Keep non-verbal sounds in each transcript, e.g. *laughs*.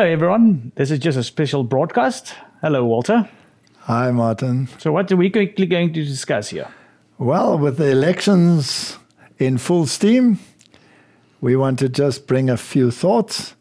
Hello, everyone. This is just a special broadcast. Hello, Walter. Hi, Martin. So, what are we quickly going to discuss here? Well, with the elections in full steam, we want to just bring a few thoughts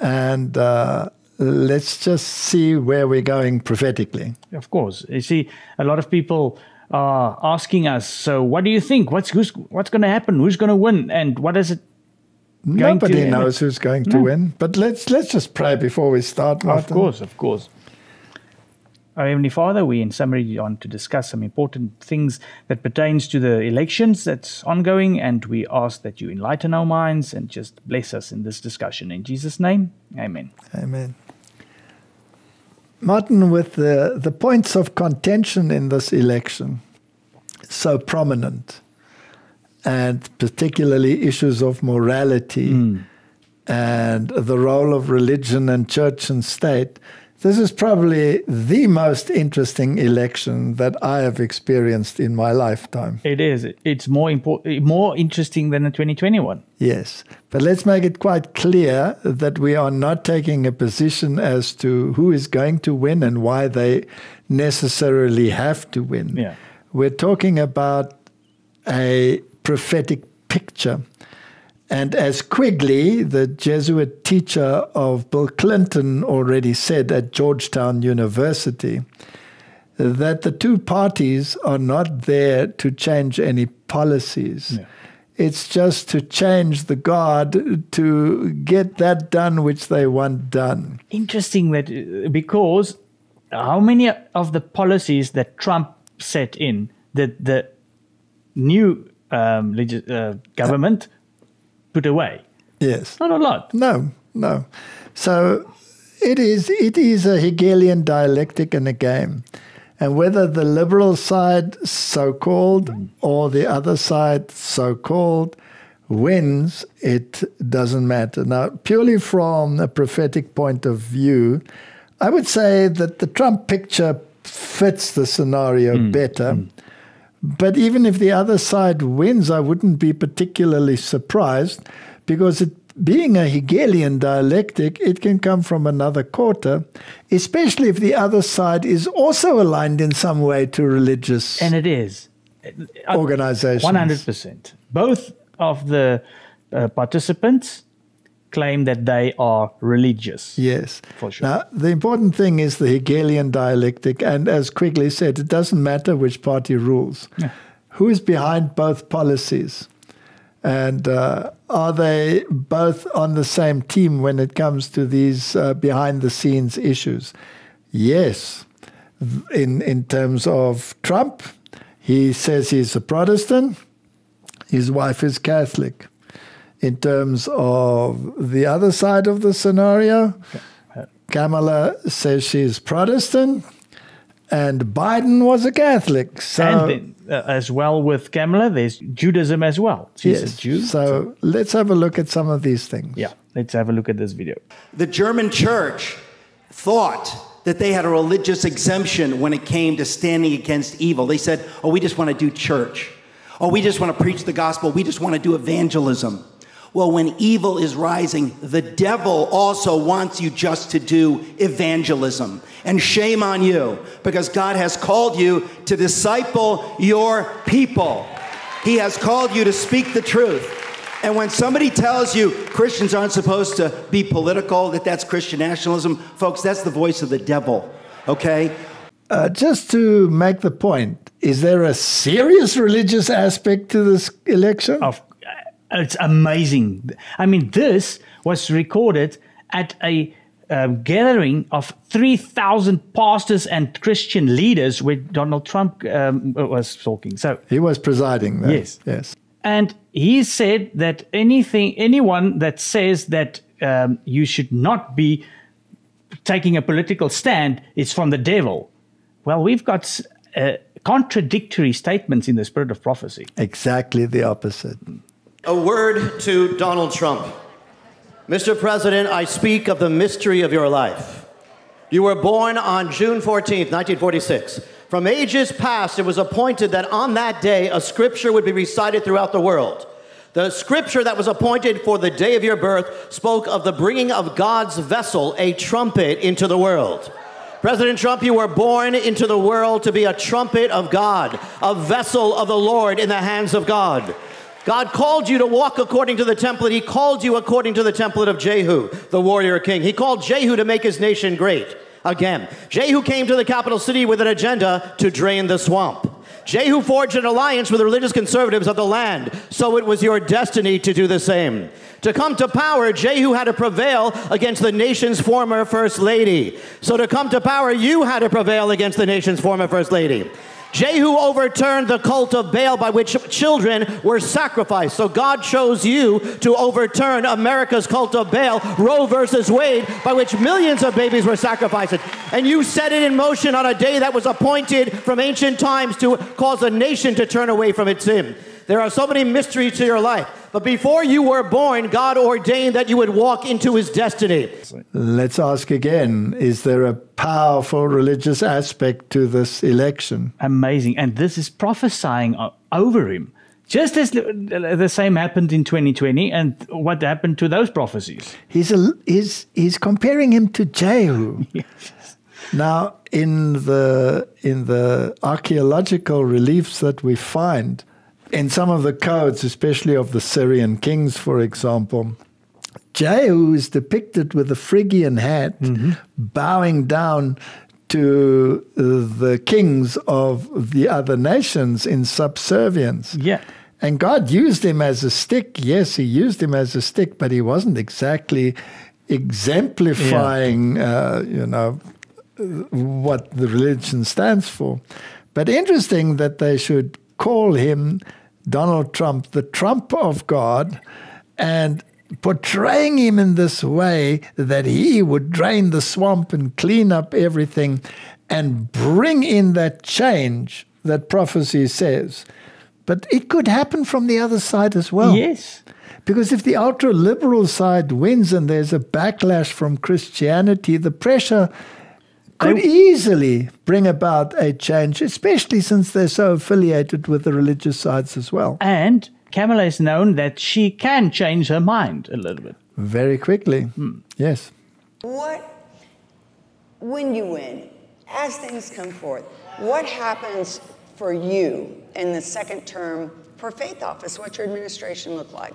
and uh, let's just see where we're going prophetically. Of course. You see, a lot of people are asking us, so what do you think? What's, who's, what's going to happen? Who's going to win? And what is it Nobody to knows who's going to No. win, but let's let's just pray before we start. Of course, of course. Our Heavenly Father, we in summary want to discuss some important things that pertains to the elections that's ongoing, and we ask that you enlighten our minds and just bless us in this discussion. In Jesus' name, Amen. Amen. Martin, with the, the points of contention in this election so prominent, and particularly issues of morality hmm. and the role of religion and church and state, this is probably the most interesting election that I have experienced in my lifetime. It is. It's more important, more interesting than the 2021. Yes, but let's make it quite clear that we are not taking a position as to who is going to win and why they necessarily have to win. Yeah. We're talking about a prophetic picture. And as Quigley, the Jesuit teacher of Bill Clinton, already said at Georgetown University, that the two parties are not there to change any policies. Yeah. It's just to change the guard to get that done which they want done. Interesting that because how many of the policies that Trump set in that the new um, legis- uh, government put away? Yes. Not a lot. No, no. So it is it is a Hegelian dialectic and a game. And whether the liberal side, so called, or the other side, so called, wins, it doesn't matter. Now, purely from a prophetic point of view, I would say that the Trump picture fits the scenario better. But even if the other side wins, I wouldn't be particularly surprised because it being a Hegelian dialectic, it can come from another quarter, especially if the other side is also aligned in some way to religious And it is. organizations. 100%. Both of the uh, participants claim that they are religious. Yes. For sure. Now, the important thing is the Hegelian dialectic. And as Quigley said, it doesn't matter which party rules. Who is behind both policies? And uh, are they both on the same team when it comes to these uh, behind the scenes issues? Yes. In, in terms of Trump, he says he's a Protestant, his wife is Catholic. In terms of the other side of the scenario, Kamala says she's Protestant, and Biden was a Catholic. So, and then, uh, as well with Kamala, there's Judaism as well. She's yes. a Jew. So let's have a look at some of these things. yeah, let's have a look at this video. The German church thought that they had a religious exemption when it came to standing against evil. They said, oh, we just want to do church. Oh, we just want to preach the gospel. We just want to do evangelism. Well, when evil is rising, the devil also wants you just to do evangelism. And shame on you, because God has called you to disciple your people. He has called you to speak the truth. And when somebody tells you Christians aren't supposed to be political, that that's Christian nationalism, folks, that's the voice of the devil, okay? Uh, just to make the point, is there a serious religious aspect to this election? Of, it's amazing. I mean, this was recorded at a um, gathering of 3,000 pastors and Christian leaders where Donald Trump um, was talking. So He was presiding there. Yes. Yes. And he said that anything, anyone that says that um, you should not be taking a political stand is from the devil. Well, we've got uh, contradictory statements in the spirit of prophecy. Exactly the opposite. A word to Donald Trump. Mr. President, I speak of the mystery of your life. You were born on June 14th, 1946. From ages past, it was appointed that on that day a scripture would be recited throughout the world. The scripture that was appointed for the day of your birth spoke of the bringing of God's vessel, a trumpet, into the world. President Trump, you were born into the world to be a trumpet of God, a vessel of the Lord in the hands of God. God called you to walk according to the template. He called you according to the template of Jehu, the warrior king. He called Jehu to make his nation great. Again, Jehu came to the capital city with an agenda to drain the swamp. Jehu forged an alliance with the religious conservatives of the land, so it was your destiny to do the same. To come to power, Jehu had to prevail against the nation's former first lady. So to come to power, you had to prevail against the nation's former first lady. Jehu overturned the cult of Baal by which children were sacrificed. So God chose you to overturn America's cult of Baal, Roe versus Wade, by which millions of babies were sacrificed. And you set it in motion on a day that was appointed from ancient times to cause a nation to turn away from its sin. There are so many mysteries to your life. But before you were born, God ordained that you would walk into his destiny. Let's ask again Is there a powerful religious aspect to this election? Amazing. And this is prophesying over him. Just as the the same happened in 2020 and what happened to those prophecies. He's, a, he's, he's comparing him to Jehu. *laughs* yes. Now, in the, in the archaeological reliefs that we find, in some of the codes, especially of the Syrian kings, for example, Jehu is depicted with a Phrygian hat, bowing down to the kings of the other nations in subservience. Yeah. And God used him as a stick. Yes, he used him as a stick, but he wasn't exactly exemplifying, uh, you know, what the religion stands for. But interesting that they should call him Donald Trump the Trump of God and portraying him in this way that he would drain the swamp and clean up everything and bring in that change that prophecy says. But it could happen from the other side as well. Yes. Because if the ultra liberal side wins and there's a backlash from Christianity, the pressure could They- easily bring about a change, especially since they're so affiliated with the religious sides as well. And Kamala is known that she can change her mind a little bit. Very quickly. Hmm. Yes. What, when you win, as things come forth, what happens for you in the second term for faith office? What's your administration look like?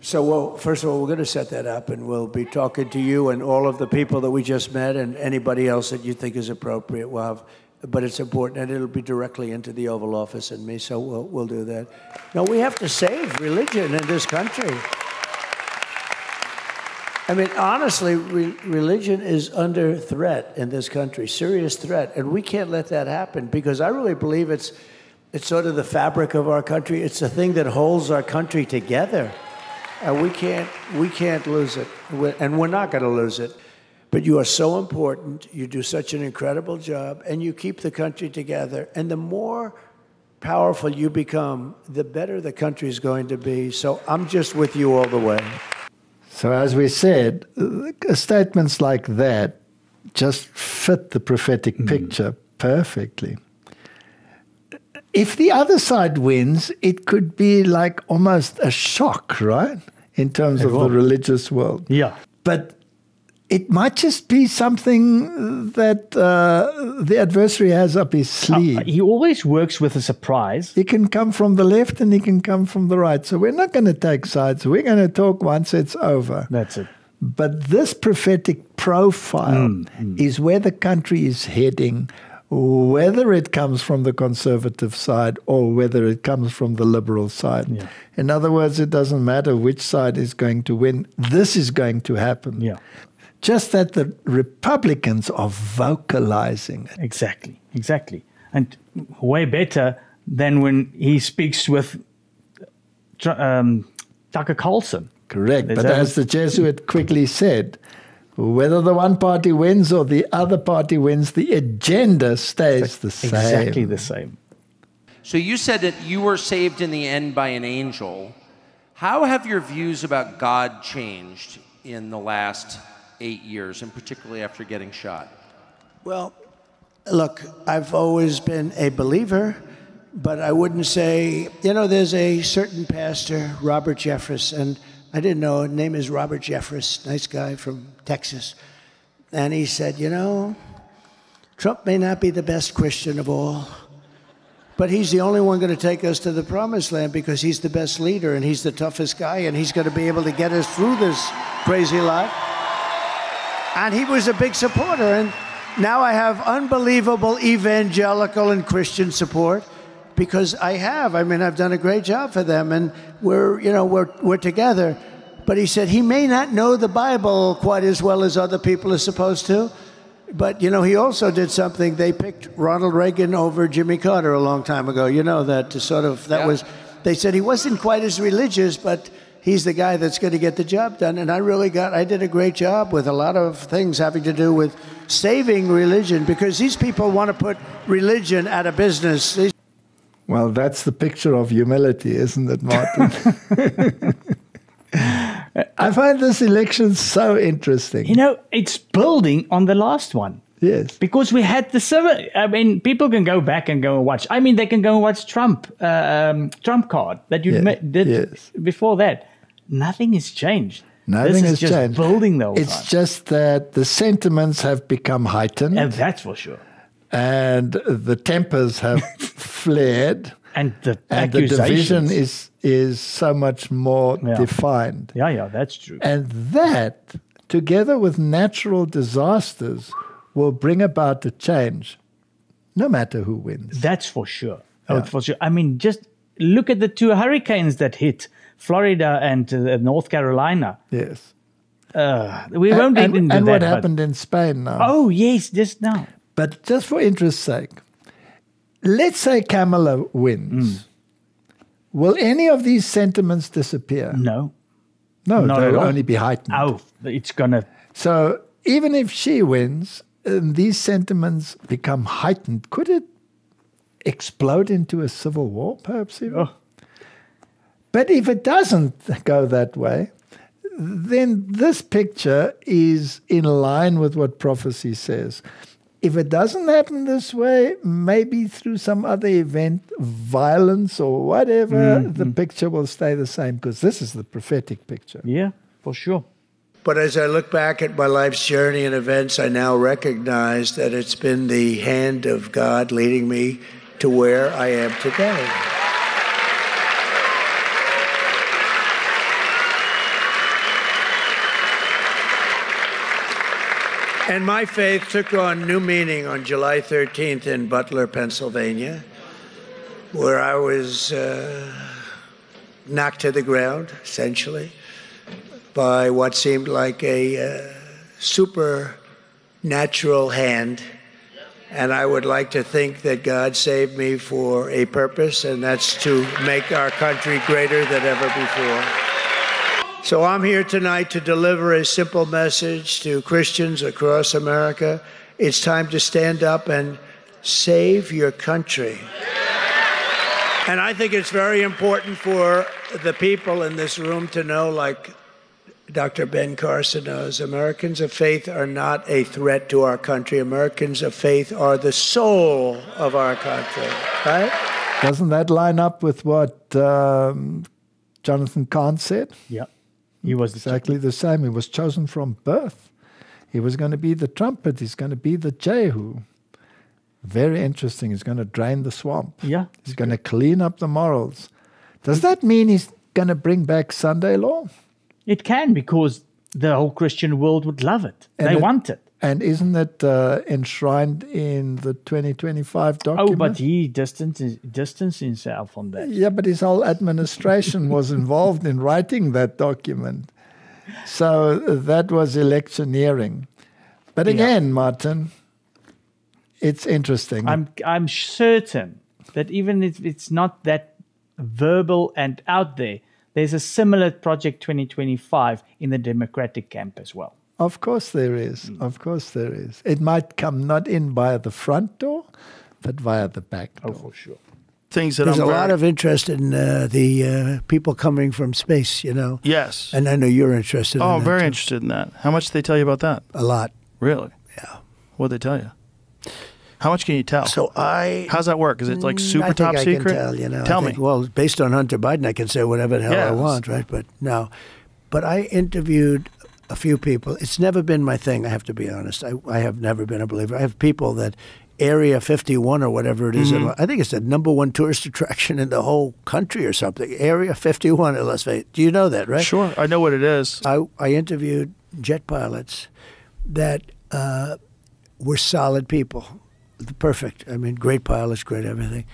So, well, first of all, we're going to set that up, and we'll be talking to you and all of the people that we just met, and anybody else that you think is appropriate. We'll have, but it's important, and it'll be directly into the Oval Office and me. So we'll we'll do that. No, we have to save religion in this country. I mean, honestly, re- religion is under threat in this country, serious threat, and we can't let that happen because I really believe it's it's sort of the fabric of our country. It's the thing that holds our country together, and we can't we can't lose it, and we're not going to lose it. But you are so important. You do such an incredible job, and you keep the country together. And the more powerful you become, the better the country is going to be. So I'm just with you all the way. So, as we said, uh, statements like that just fit the prophetic picture perfectly. If the other side wins, it could be like almost a shock, right? In terms of the religious world. Yeah. But it might just be something that uh, the adversary has up his uh, uh, sleeve. He always works with a surprise. He can come from the left and he can come from the right. So we're not going to take sides. We're going to talk once it's over. That's it. But this prophetic profile mm, mm. is where the country is heading, whether it comes from the conservative side or whether it comes from the liberal side. Yeah. In other words, it doesn't matter which side is going to win, this is going to happen. Yeah. Just that the Republicans are vocalizing it. Exactly, exactly. And way better than when he speaks with um, Tucker Carlson. Correct. Is But as the Jesuit Quigley said, whether the one party wins or the other party wins, the agenda stays the same. Exactly the same. So you said that you were saved in the end by an angel. How have your views about God changed in the last eight years, and particularly after getting shot? Well, look, I've always been a believer, but I wouldn't say, you know, there's a certain pastor, Robert Jeffress, and I didn't know, his name is Robert Jeffress, nice guy from Texas. And he said, you know, Trump may not be the best Christian of all, but he's the only one going to take us to the promised land because he's the best leader and he's the toughest guy and he's going to be able to get us through this crazy life. And he was a big supporter. And now I have unbelievable evangelical and Christian support because I have. I mean, I've done a great job for them and we're, you know, we're, we're together. But he said he may not know the Bible quite as well as other people are supposed to. But, you know, he also did something. They picked Ronald Reagan over Jimmy Carter a long time ago. You know, that to sort of, that Yeah. was, they said he wasn't quite as religious, but he's the guy that's going to get the job done. And I really got, I did a great job with a lot of things having to do with saving religion because these people want to put religion out of business. These Well, that's the picture of humility, isn't it, Martin? *laughs* I find this election so interesting. You know, it's building on the last one. yes. Because we had the similar. I mean, people can go back and go and watch. I mean, they can go and watch Trump, uh, um, Trump card that you ma- did yes. before that. Nothing has changed. Nothing has just changed. building the whole It's time. just that the sentiments have become heightened and that's for sure. And the tempers have *laughs* flared And the and the division is is so much more Yeah. defined. Yeah, yeah, that's true. And that, together with natural disasters, will bring about a change, no matter who wins. That's for sure. Oh, for sure. I mean, just look at the two hurricanes that hit Florida and uh, North Carolina. Yes. Uh, we won't and, even and that. what happened in Spain now? Oh yes, just now. But just for interest's sake, let's say Kamala wins. Hmm. Will any of these sentiments disappear? No. No, Not they'll only be heightened. Oh, it's gonna. So even if she wins, and these sentiments become heightened, could it explode into a civil war, perhaps even? Oh. But if it doesn't go that way, then this picture is in line with what prophecy says. If it doesn't happen this way, maybe through some other event, violence or whatever, the mm-hmm. picture will stay the same because this is the prophetic picture. Yeah, for sure. But as I look back at my life's journey and events, I now recognize that it's been the hand of God leading me to where I am today. And my faith took on new meaning on July 13th in Butler, Pennsylvania, where I was uh, knocked to the ground, essentially by what seemed like a uh, supernatural hand. And I would like to think that God saved me for a purpose, and that's to make our country greater than ever before. So I'm here tonight to deliver a simple message to Christians across America. It's time to stand up and save your country. And I think it's very important for the people in this room to know, like Dr. Ben Carson knows, Americans of faith are not a threat to our country. Americans of faith are the soul of our country, right? Doesn't that line up with what um, Jonathan Cahn said? Yeah, he was Exactly the same. He was chosen from birth. He was going to be the trumpet. He's going to be the Jehu. Very interesting. He's going to drain the swamp. Yeah, He's going to clean up the morals. Does that mean he's going to bring back Sunday law? It can because the whole Christian world would love it. And they it- want it. And isn't it uh, enshrined in the 2025 document? Oh, but he distanced distanced himself from that. Yeah, but his whole administration was involved in writing that document. So uh, that was electioneering. But again, Martin, it's interesting. I'm I'm certain that even if it's not that verbal and out there, there's a similar project 2025 in the Democratic camp as well. Of course there is. Hmm. Of course there is. It might come not in via the front door, but via the back door. Oh, for sure. Things that There's I'm a lot of interest in uh, the uh, people coming from space, you know. yes. And I know you're interested oh, in that. very too. interested in that. How much did they tell you about that? A lot. Really? Yeah. What'd they tell you? How much can you tell? So I. How's that work? Is it like Mm, super I think top I secret? Can tell, you know. I Tell think- me. Well, based on Hunter Biden, I can say whatever the hell Yeah, I want, right? But no. But I interviewed a few people. It's never been my thing. I have to be honest. I, I have never been a believer. I have people that Area 51 or whatever it is, Mm-hmm. I think it's the number one tourist *laughs* attraction in the whole country or something. Area 51 in Las Vegas. Do you know that, right? Sure, I know what it is. I, I interviewed jet pilots that uh, were solid people, perfect. I mean, great pilots, great everything.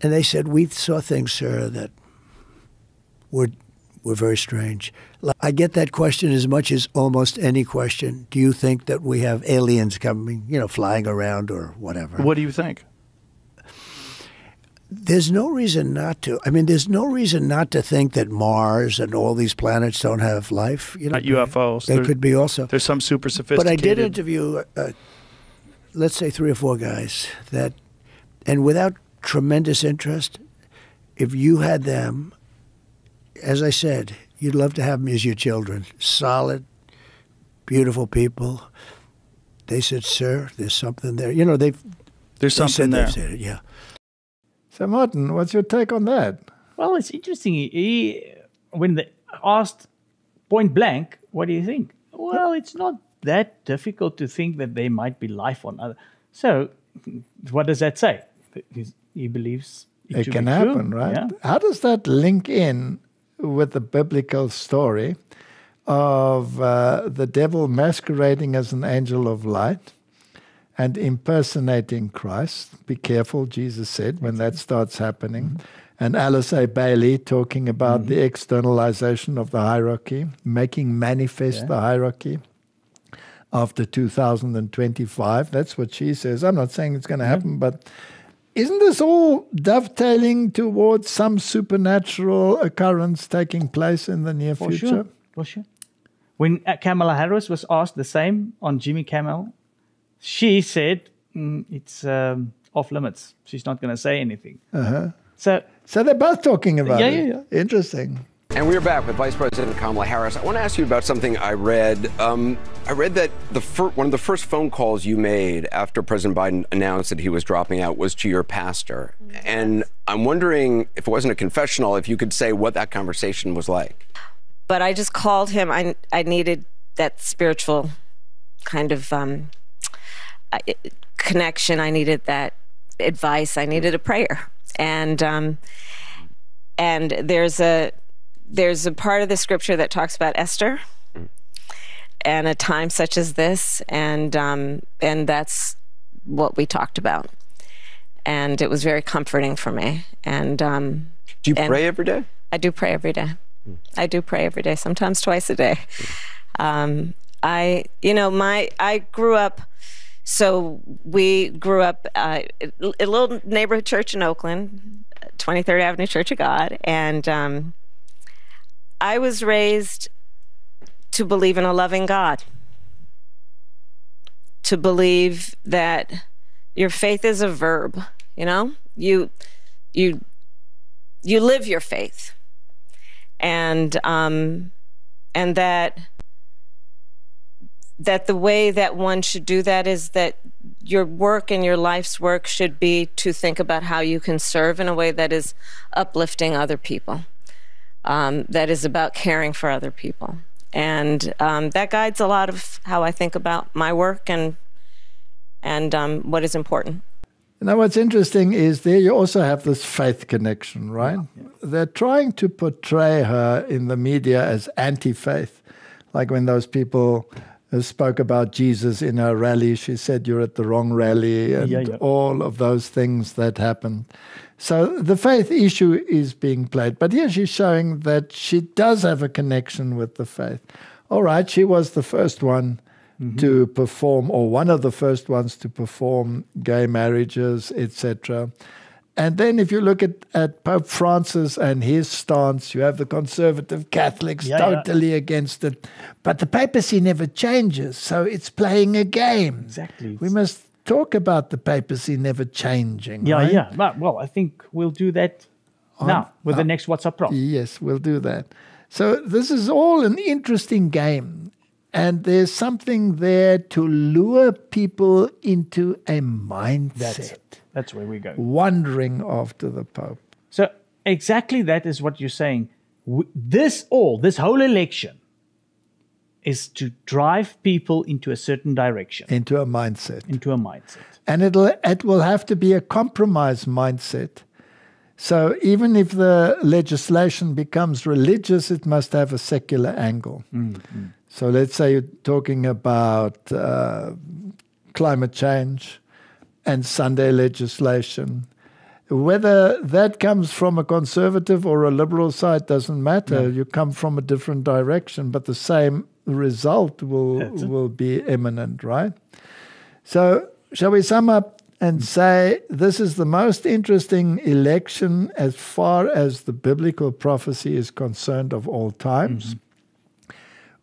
And they said, We saw things, sir, that were, were very strange. Like, I get that question as much as almost any question. Do you think that we have aliens coming, you know, flying around or whatever? What do you think? There's no reason not to. I mean, there's no reason not to think that Mars and all these planets don't have life. You know, Not UFOs. They There- could be also. There's some super sophisticated. But. I did interview, uh, let's say, three or four guys that, and without tremendous interest, if you had them, as I said, you'd love to have them as your children. Solid, beautiful people. They said, "Sir, there's something there." You know, they've There's they something said there. said it. Yeah. So, Martin, what's your take on that? Well, it's interesting. He, when they asked point blank, what do you think? Well, it's not that difficult to think that there might be life on other. So, what does that say? He's- He believes it, It can be true. happen, right? Yeah. How does that link in with the biblical story of uh, the devil masquerading as an angel of light and impersonating Christ? Be careful, Jesus said, when that starts happening. And Alice A. Bailey talking about the externalization of the hierarchy, making manifest the hierarchy after 2025. That's what she says. I'm not saying it's going to happen, but isn't this all dovetailing towards some supernatural occurrence taking place in the near For future? sure. For sure. When uh, Kamala Harris was asked the same on Jimmy Kimmel, she said mm, it's um, off limits. She's not going to say anything. Uh-huh. So So they're both talking about Yeah, it. yeah, Interesting. And we're back with Vice President Kamala Harris. I want to ask you about something I read. Um, I read that the fir- one of the first phone calls you made after President Biden announced that he was dropping out was to your pastor. And I'm wondering if it wasn't a confessional, if you could say what that conversation was like. but I just called him. I I needed that spiritual kind of um, connection. I needed that advice. I needed a prayer, and um, and there's a there's a part of the scripture that talks about Esther and a time such as this, and um, and that's what we talked about, and it was very comforting for me. And um, Do you And- pray every day? I do pray every day. I do pray every day, sometimes twice a day. Um, I, you know, my I grew up. So we grew up uh, a little neighborhood church in Oakland, 23rd Avenue Church of God, and um, I was raised to believe in a loving God. To believe that your faith is a verb. You know, you you you live your faith and um, and that that the way that one should do that is that your work and your life's work should be to think about how you can serve in a way that is uplifting other people, um, that is about caring for other people, and um, that guides a lot of how I think about my work and and um, what is important. Now, what's interesting is there you also have this faith connection, right? They're trying to portray her in the media as anti faith. Like when those people spoke about Jesus in her rally, she said, You're at the wrong rally, and Yeah, yeah. all of those things that happened. So the faith issue is being played. But here she's showing that she does have a connection with the faith. All right, she was the first one mm-hmm. to perform, or one of the first ones to perform gay marriages, etc. And then, if you look at, at Pope Francis and his stance, you have the conservative Catholics Yeah, yeah. totally against it. But the papacy never changes, so it's playing a game. Exactly. We must talk about the papacy never changing. yeah, right? yeah. But, well, I think we'll do that now with the next WhatsApp prompt. Yes, we'll do that. So this is all an interesting game. And there's something there to lure people into a mindset, That's. That's where we go. wandering after the Pope. So exactly that is what you're saying. This all, this whole election, is to drive people into a certain direction, into a mindset. into a mindset. And it'll it will have to be a compromise mindset. So even if the legislation becomes religious, it must have a secular angle. Mm, mm. So let's say you're talking about uh, climate change and Sunday legislation. Whether that comes from a conservative or a liberal side doesn't matter. You come from a different direction, but the same result will That's will be imminent, right? So, shall we sum up and say this is the most interesting election as far as the biblical prophecy is concerned of all times?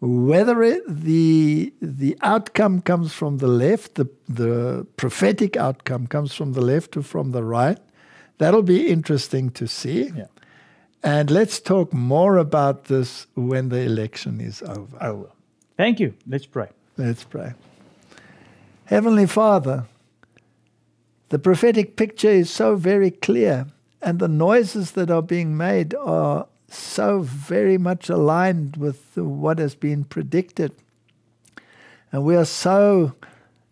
Whether it, the the outcome comes from the left, the the prophetic outcome comes from the left or from the right, that'll be interesting to see. Yeah. And let's talk more about this when the election is over. I will. Thank you. Let's pray. Let's pray. Heavenly Father, the prophetic picture is so very clear, and the noises that are being made are so very much aligned with what has been predicted. And we are so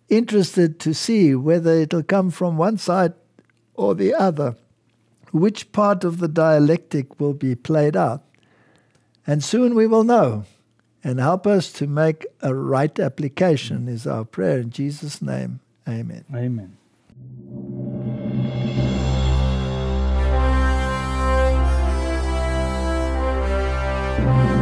interested to see whether it'll come from one side or the other, which part of the dialectic will be played out. And soon we will know. And help us to make a right application, is our prayer. In Jesus' name, amen. Amen. Bye.